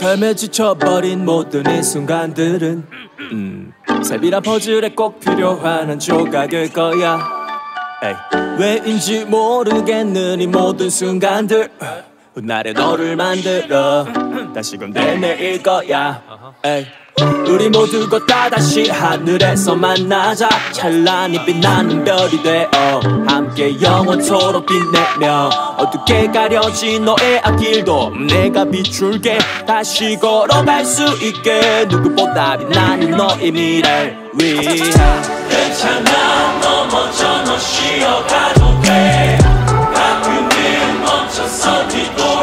삶에 지쳐버린 모든 이 순간들은 음, 세비라 퍼즐에 꼭 필요한 한 조각일 거야. 에이, 왜인지 모르겠는 이 모든 순간들. 훗날에 너를 만들어. 다시금 되뇌일 거야 에이. 우리 모두 곧다 다시 하늘에서 만나자. 찬란히 빛나는 별이 되어 함께 영원토록 빛내며 어둡게 가려진 너의 앞길도 내가 비출게. 다시 걸어갈 수 있게 누구보다 빛나는 너의 미래를 위해. 괜찮아 넘어져 너 쉬어가도 돼 가끔은 멈춰서 뒤돌아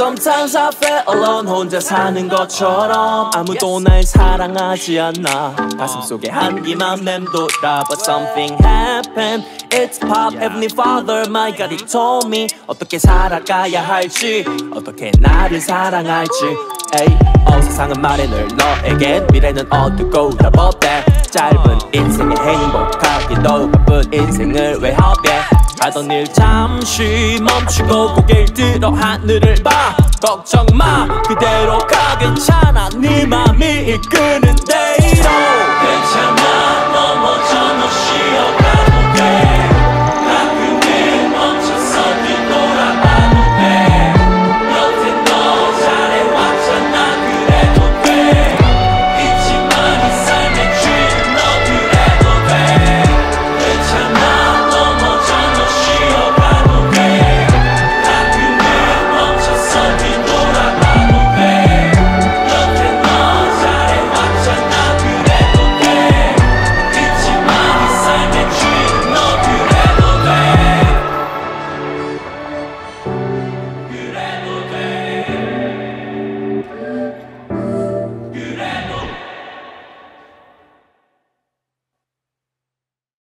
Sometimes I feel alone 혼자 사는 것처럼. 아무도 날 사랑하지 않아. 가슴 속에 한기만 맴돌아 But something happened. It's pop Heavenly Father My God He told me 어떻게 살아가야 할지 어떻게 나를 사랑할지. 에이 어 세상은 말해 늘 너에게. 미래는 어둡고 답없대 짧은 인생에 행복하기도 바쁜 인생을 왜 허비해 하던 일 잠시 멈추고 고개를 들어 하늘을 봐. 걱정 마 그대로 가 괜찮아. 네 맘이 이끄는 대